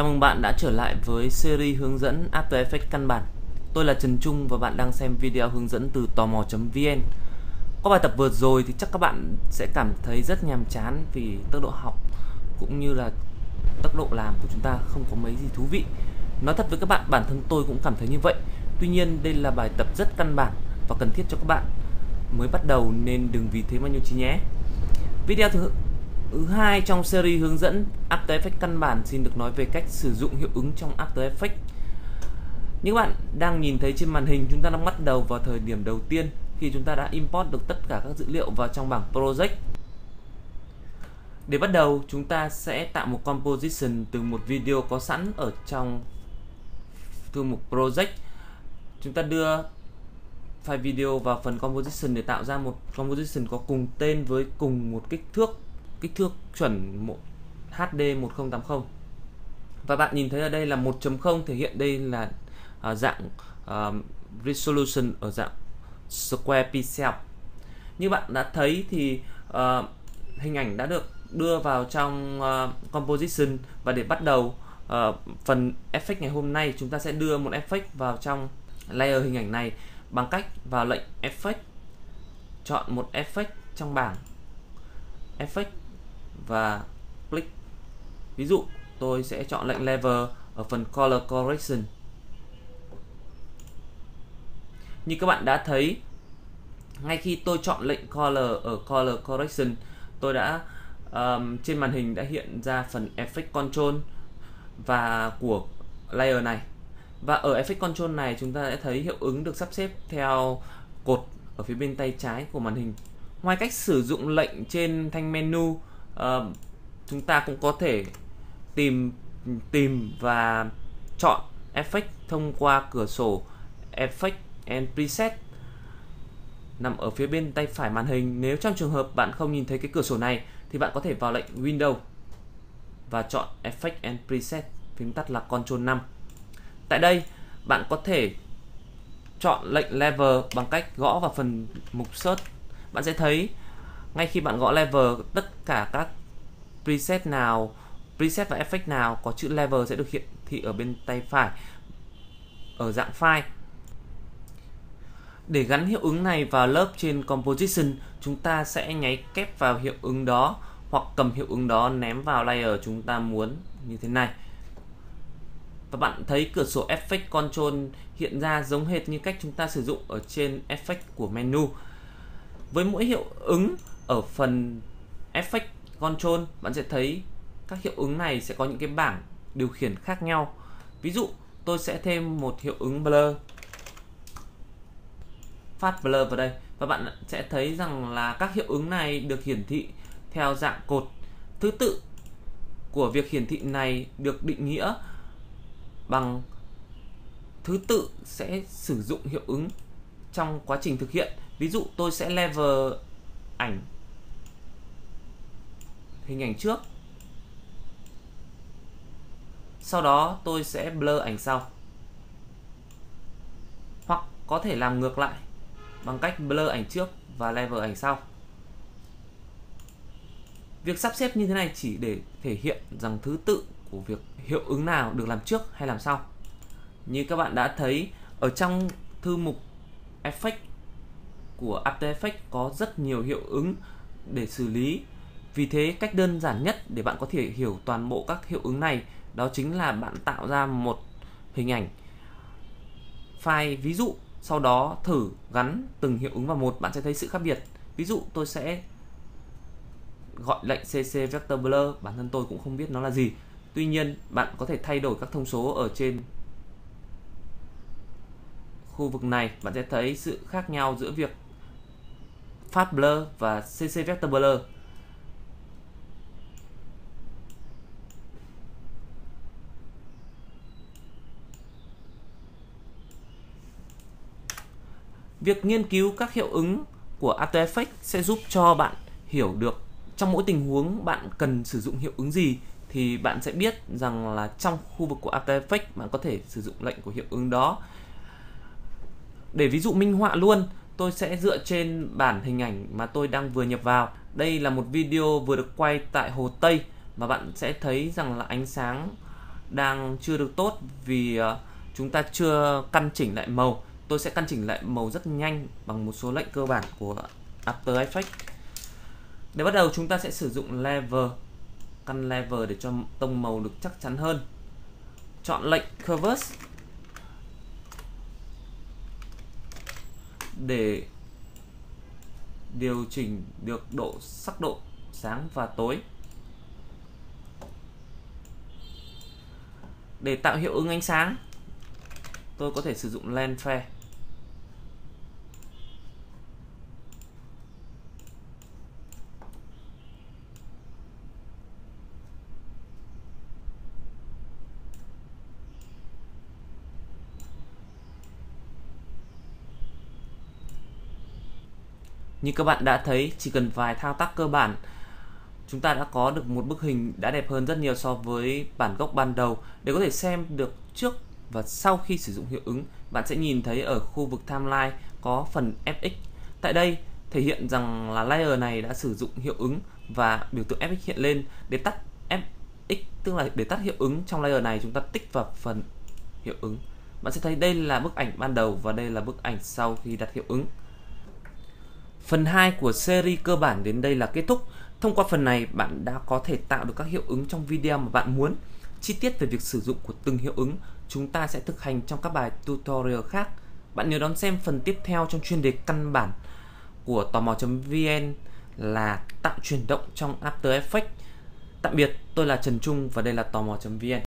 Chào mừng bạn đã trở lại với series hướng dẫn After Effects căn bản. Tôi là Trần Trung và bạn đang xem video hướng dẫn từ tò mò.vn. Qua bài tập vừa rồi thì chắc các bạn sẽ cảm thấy rất nhàm chán vì tốc độ học cũng như là tốc độ làm của chúng ta không có mấy gì thú vị. Nói thật với các bạn, bản thân tôi cũng cảm thấy như vậy. Tuy nhiên đây là bài tập rất căn bản và cần thiết cho các bạn mới bắt đầu nên đừng vì thế mà nhu trí nhé. Video thứ thứ hai trong series hướng dẫn After Effects căn bản xin được nói về cách sử dụng hiệu ứng trong After Effects. Như bạn đang nhìn thấy trên màn hình chúng ta đang bắt đầu vào thời điểm đầu tiên khi chúng ta đã import được tất cả các dữ liệu vào trong bảng Project. Để bắt đầu, chúng ta sẽ tạo một composition từ một video có sẵn ở trong thư mục Project. Chúng ta đưa file video vào phần composition để tạo ra một composition có cùng tên với cùng một kích thước kích thước chuẩn HD 1080 và bạn nhìn thấy ở đây là 1.0 thể hiện đây là uh, dạng uh, resolution ở dạng square pixel. Như bạn đã thấy thì uh, hình ảnh đã được đưa vào trong uh, composition. Và để bắt đầu uh, phần effect ngày hôm nay chúng ta sẽ đưa một effect vào trong layer hình ảnh này bằng cách vào lệnh effect chọn một effect trong bảng. Effect và click. Ví dụ tôi sẽ chọn lệnh level ở phần color correction. Như các bạn đã thấy ngay khi tôi chọn lệnh color ở color correction tôi đã um, trên màn hình đã hiện ra phần effect control và của layer này. Và ở effect control này chúng ta sẽ thấy hiệu ứng được sắp xếp theo cột ở phía bên tay trái của màn hình. Ngoài cách sử dụng lệnh trên thanh menu uh, chúng ta cũng có thể tìm tìm và chọn effect thông qua cửa sổ effect and preset. Nằm ở phía bên tay phải màn hình nếu trong trường hợp bạn không nhìn thấy cái cửa sổ này thì bạn có thể vào lệnh Window và chọn Effect and Preset phím tắt là Ctrl 5 tại đây bạn có thể chọn lệnh Level bằng cách gõ vào phần mục Search. Bạn sẽ thấy ngay khi bạn gõ level, tất cả các preset nào, preset và effect nào có chữ level sẽ được hiện thị ở bên tay phải, ở dạng file. Để gắn hiệu ứng này vào lớp trên composition, chúng ta sẽ nháy kép vào hiệu ứng đó hoặc cầm hiệu ứng đó ném vào layer chúng ta muốn như thế này. Và bạn thấy cửa sổ effect control hiện ra giống hệt như cách chúng ta sử dụng ở trên effect của menu. Với mỗi hiệu ứng ở phần effect control, bạn sẽ thấy các hiệu ứng này sẽ có những cái bảng điều khiển khác nhau. Ví dụ, tôi sẽ thêm một hiệu ứng blur. Phát blur vào đây. Và bạn sẽ thấy rằng là các hiệu ứng này được hiển thị theo dạng cột. Thứ tự của việc hiển thị này được định nghĩa bằng thứ tự sẽ sử dụng hiệu ứng trong quá trình thực hiện. Ví dụ, tôi sẽ level ảnh hình ảnh trước. Sau đó tôi sẽ blur ảnh sau. Hoặc có thể làm ngược lại bằng cách blur ảnh trước và level ảnh sau. Việc sắp xếp như thế này chỉ để thể hiện rằng thứ tự của việc hiệu ứng nào được làm trước hay làm sau. Như các bạn đã thấy, ở trong thư mục effect của After Effects có rất nhiều hiệu ứng để xử lý. Vì thế, cách đơn giản nhất để bạn có thể hiểu toàn bộ các hiệu ứng này đó chính là bạn tạo ra một hình ảnh, file ví dụ, sau đó thử gắn từng hiệu ứng vào một, bạn sẽ thấy sự khác biệt. Ví dụ, tôi sẽ gọi lệnh cc vector blur, bản thân tôi cũng không biết nó là gì. Tuy nhiên, bạn có thể thay đổi các thông số ở trên khu vực này, bạn sẽ thấy sự khác nhau giữa việc phát Blur và CC Vector Blur. Việc nghiên cứu các hiệu ứng của After Effects sẽ giúp cho bạn hiểu được trong mỗi tình huống bạn cần sử dụng hiệu ứng gì thì bạn sẽ biết rằng là trong khu vực của After Effects bạn có thể sử dụng lệnh của hiệu ứng đó. Để ví dụ minh họa luôn, tôi sẽ dựa trên bản hình ảnh mà tôi đang vừa nhập vào. Đây là một video vừa được quay tại Hồ Tây và bạn sẽ thấy rằng là ánh sáng đang chưa được tốt vì ờ, chúng ta chưa căn chỉnh lại màu tôi sẽ căn chỉnh lại màu rất nhanh bằng một số lệnh cơ bản của After Effects. Để bắt đầu, chúng ta sẽ sử dụng level căn level để cho tông màu được chắc chắn hơn. Chọn lệnh Curves để điều chỉnh được độ, sắc độ sáng và tối. Để tạo hiệu ứng ánh sáng, tôi có thể sử dụng lens flare Như các bạn đã thấy, chỉ cần vài thao tác cơ bản, chúng ta đã có được một bức hình đã đẹp hơn rất nhiều so với bản gốc ban đầu. Để có thể xem được trước và sau khi sử dụng hiệu ứng, bạn sẽ nhìn thấy ở khu vực timeline có phần FX. Tại đây thể hiện rằng là layer này đã sử dụng hiệu ứng và biểu tượng FX hiện lên để tắt FX tức là để tắt hiệu ứng trong layer này chúng ta tích vào phần hiệu ứng. Bạn sẽ thấy đây là bức ảnh ban đầu và đây là bức ảnh sau khi đặt hiệu ứng. Phần 2 của series cơ bản đến đây là kết thúc. Thông qua phần này, bạn đã có thể tạo được các hiệu ứng trong video mà bạn muốn. Chi tiết về việc sử dụng của từng hiệu ứng, chúng ta sẽ thực hành trong các bài tutorial khác. Bạn nhớ đón xem phần tiếp theo trong chuyên đề căn bản của tò mò.vn là tạo chuyển động trong After Effects. Tạm biệt, tôi là Trần Trung và đây là tò mò.vn.